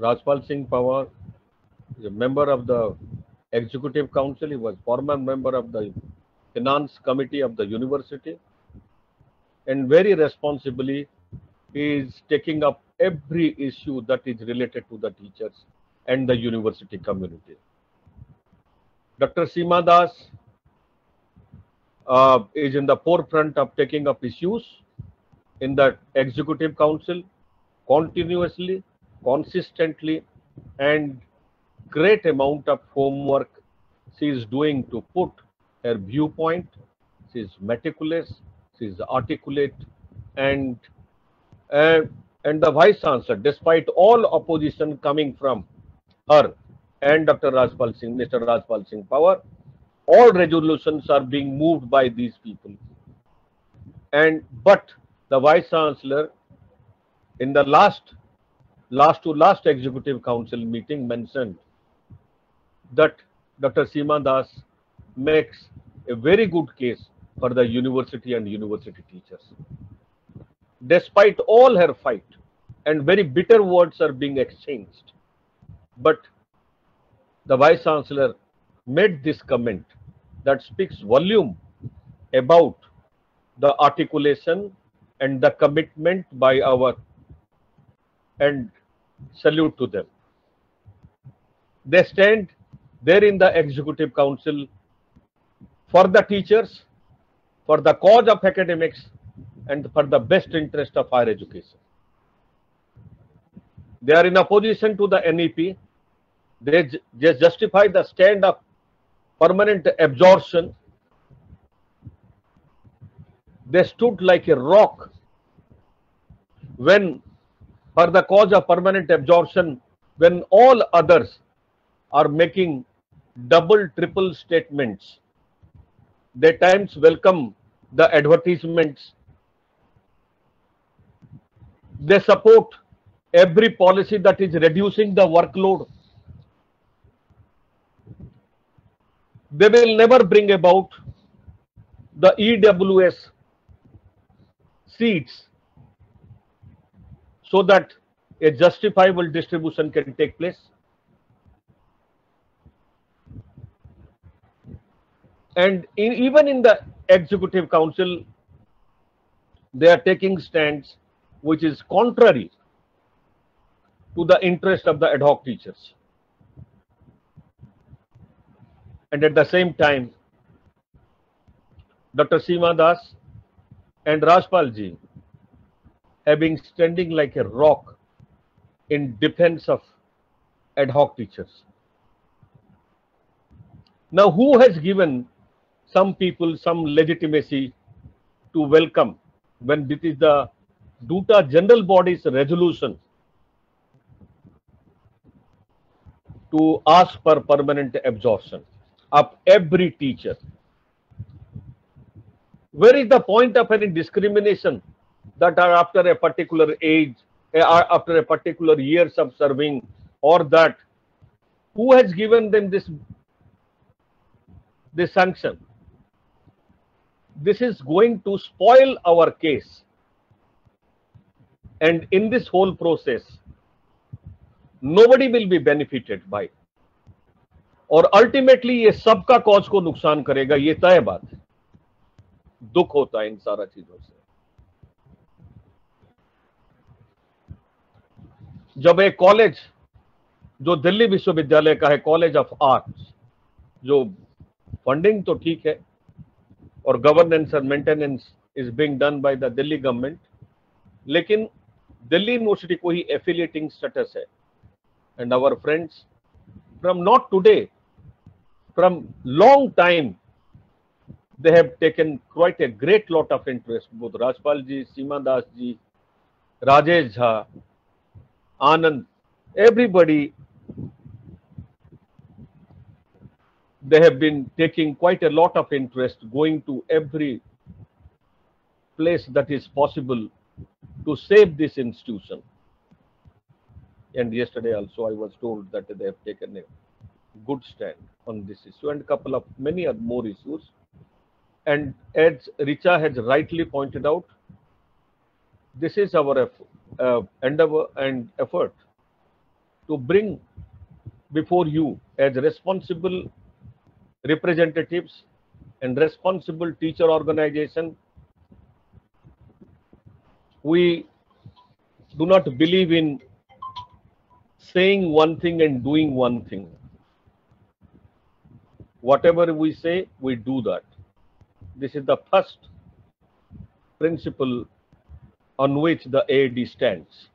Rajpal Singh Panwar is a member of the Executive Council. He was former member of the Finance Committee of the university. And very responsibly, he is taking up every issue that is related to the teachers and the university community. Dr. Seema Das uh, is in the forefront of taking up issues in the executive council continuously, consistently, and great amount of homework she is doing to put her viewpoint. She is meticulous, she is articulate, and uh, and the vice chancellor, despite all opposition coming from her and Dr. Rajpal Singh, Mr. Rajpal Singh Panwar, all resolutions are being moved by these people. And but the vice chancellor in the last last to last executive council meeting mentioned that Dr. Seema Das makes a very good case for the university and university teachers. Despite all her fight and very bitter words are being exchanged, but the vice chancellor made this comment that speaks volume about the articulation and the commitment by our and salute to them. They stand there in the executive council for the teachers, for the cause of academics, and for the best interest of higher education. They are in opposition to the NEP. They just justify the stand of permanent absorption. They stood like a rock when for the cause of permanent absorption when all others are making double triple statements. They times welcome the advertisements. They support every policy that is reducing the workload. They will never bring about the ews seats so that a justifiable distribution can take place. And in, even in the executive council, they are taking stands which is contrary to the interest of the ad hoc teachers. And at the same time, Dr. Seema Das and Rajpal ji having standing like a rock in defense of ad hoc teachers. Now, who has given some people some legitimacy to welcome when this is the DUTA General Body's resolution to ask for permanent absorption of every teacher? Where is the point of any discrimination that are after a particular age, eh, are after a particular years of serving, or that who has given them this this sanction? This is going to spoil our case. And in this whole process, nobody will be benefited by. और ultimately ये सबका cause को नुकसान करेगा ये तय बात है दुख होता है इन सारा चीजों से जब एक कॉलेज जो दिल्ली विश्वविद्यालय का है कॉलेज ऑफ़ आर्ट्स जो फंडिंग तो ठीक है और governance and maintenance is being done by the Delhi government लेकिन दिल्ली यूनिवर्सिटी को ही एफिलिएटिंग स्टेटस है and our friends from not today from long time they have taken quite a great lot of interest. Both Rajpal ji, Seema Das ji, Rajesh Jha, Anand, everybody, they have been taking quite a lot of interest, going to every place that is possible to save this institution. And yesterday also I was told that they have taken a good stand on this issue and a couple of many more issues. And as Richa has rightly pointed out, this is our eff- uh, endeavor and effort to bring before you as responsible representatives and responsible teacher organization. We do not believe in saying one thing and doing one thing. Whatever we say we do that. This is the first principle on which the AD stands